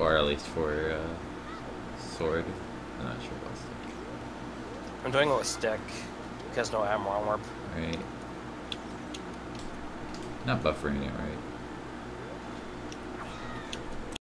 Or at least for uh, sword. I'm not sure about stick. I'm doing it with stick because no ammo warp. Right. Not buffering it, right?